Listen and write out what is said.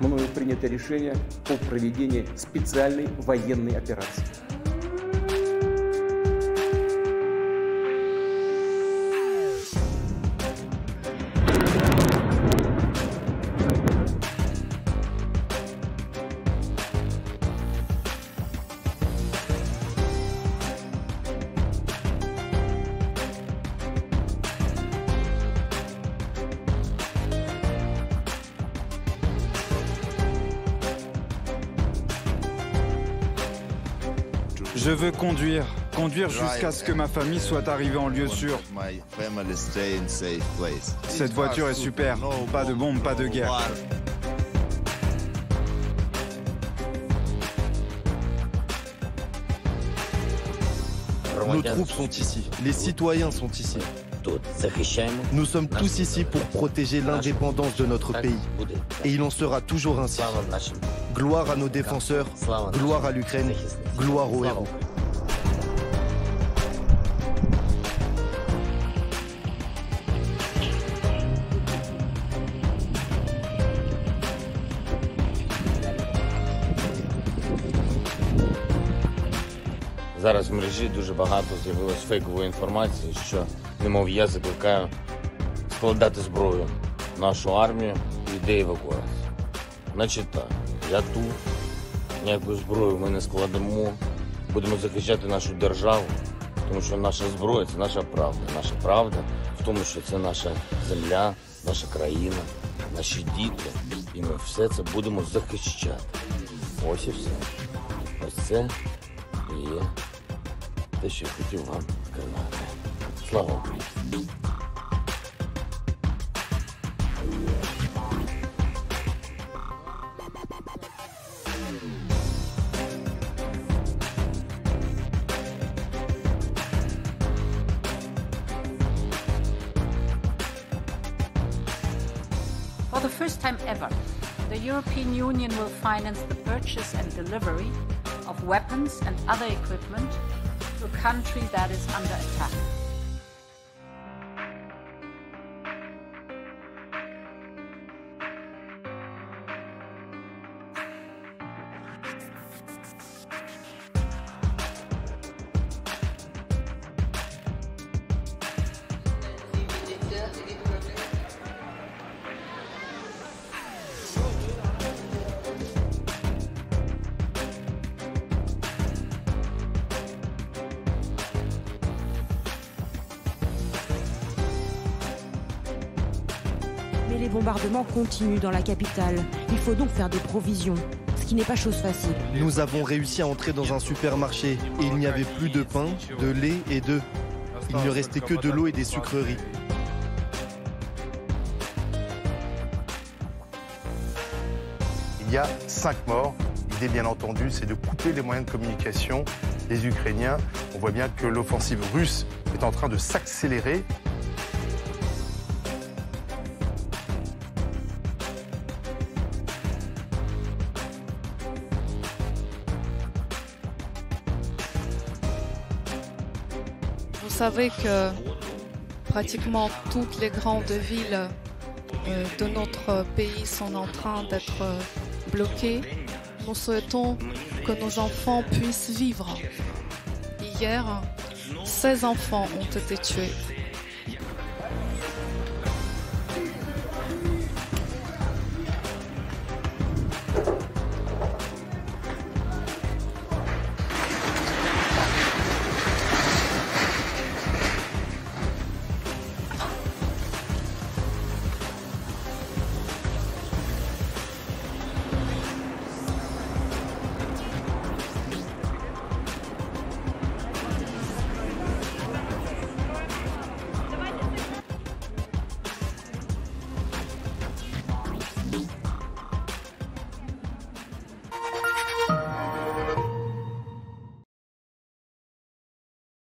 мною принято решение о проведении специальной военной операции. Je veux conduire, conduire jusqu'à ce que ma famille soit arrivée en lieu sûr. Cette voiture est super, pas de bombes, pas de guerre. Nos troupes sont ici, les citoyens sont ici. Nous sommes tous ici pour protéger l'indépendance de notre pays. Et il en sera toujours ainsi. Gloire à nos défenseurs, gloire à l'Ukraine, gloire aux héros. Зараз в мережі дуже багато з'явилось фейкової інформації, що немов я закликаю складати зброю нашу армію і йде евакуація. Значить так, я тут, ніяку зброю ми не складемо, будемо захищати нашу державу, тому що наша зброя це наша правда. Наша правда в тому, що це наша земля, наша країна, наші діти. І ми все це будемо захищати. Ось і все. Ось це і є те, що я хотів вам сказати. Слава Україні! For the first time ever, the European Union will finance the purchase and delivery of weapons and other equipment to a country that is under attack. Les bombardements continuent dans la capitale. Il faut donc faire des provisions, ce qui n'est pas chose facile. Nous avons réussi à entrer dans un supermarché et il n'y avait plus de pain, de lait et d'œufs. Il ne restait que de l'eau et des sucreries. Il y a cinq morts. L'idée, bien entendu, c'est de couper les moyens de communication des Ukrainiens. On voit bien que l'offensive russe est en train de s'accélérer. Vous savez que pratiquement toutes les grandes villes euh, de notre pays sont en train d'être euh, bloquées. Nous souhaitons que nos enfants puissent vivre. Hier, 16 enfants ont été tués.